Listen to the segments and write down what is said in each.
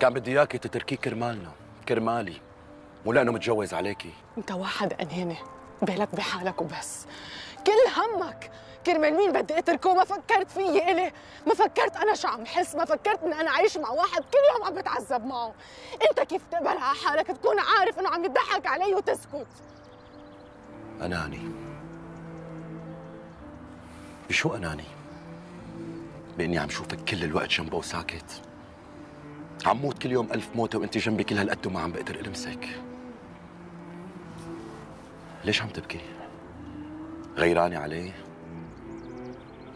كان بدي إياكي تتركيه كرمالنا كرمالي مو لأنه متجوز عليكي. أنت واحد اناني بالك بحالك وبس. كل همك كرمال مين بدي أتركه؟ ما فكرت فيي إلي. ما فكرت أنا شو عم حس ما فكرت إني أنا عايش مع واحد كل يوم عم بتعذب معه. أنت كيف تقبل على حالك؟ تكون عارف إنه عم يضحك علي وتسكت. أناني. بشو أناني؟ بإني عم شوفك كل الوقت جنبه وساكت. عم موت كل يوم ألف موتة وأنت جنبي كل هالقد وما عم بقدر ألمسك. ليش عم تبكي؟ غيرانة عليه؟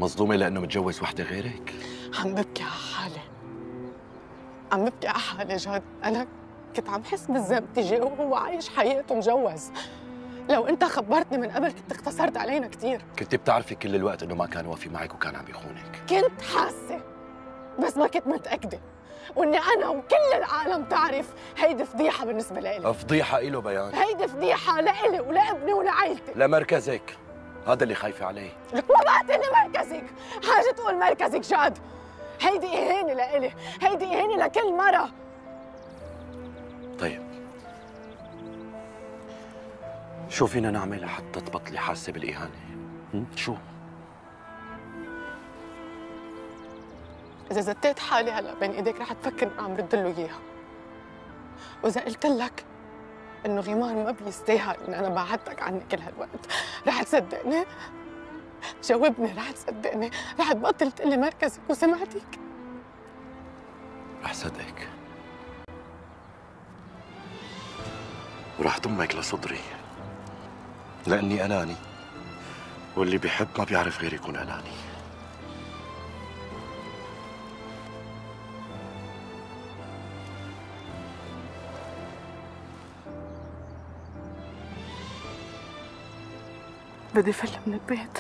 مصدومة لأنه متجوز وحدة غيرك؟ عم ببكي على حالي. عم ببكي على حالي جد. أنا كنت عم حس بالذنب تجاه وهو عايش حياته مجوز. لو أنت خبرتني من قبل كنت اختصرت علينا كثير كنت بتعرفي كل الوقت إنه ما كان وافي معك وكان عم يخونك. كنت حاسة. بس ما كنت متأكدة وإني أنا وكل العالم تعرف هيدي فضيحة بالنسبة لإلي. فضيحة إله بيان. هيدي فضيحة لإلي ولابني ولعائلتي لمركزك. هذا اللي خايفة عليه. لك ما بعتني مركزك. حاجة تقول مركزك جاد. هيدي إهانة لإلي. هيدي إهانة لكل مرة. طيب. شو فينا نعمل حتى تبطلي حاسة بالإهانة؟ شو؟ إذا زتيت حالي هلا بين إيديك رح تفكر إنه عم رد له إياها وإذا قلت لك إنه غيمان ما بيستاهل إن أنا بعدتك عني كل هالوقت رح تصدقني؟ جاوبني رح تصدقني؟ رح تبطل تقلي مركزك وسمعتك؟ رح صدقك ورح ضمك لصدري لأني أناني واللي بيحب ما بيعرف غير يكون أناني بدي فل من البيت.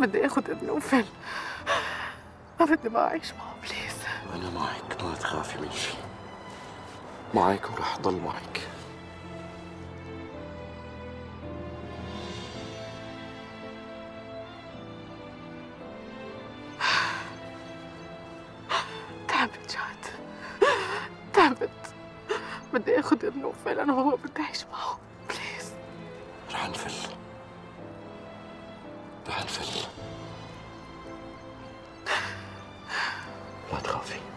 بدي آخذ ابني وفل. ما بدي ما أعيش معه بليز. أنا معك ما تخافي من شيء معك ورح ضل معك. تعبت جاد. تعبت. بدي آخذ ابني وفل أنا وهو بدي أعيش معه. رح نفل رح نفل لا تخافي.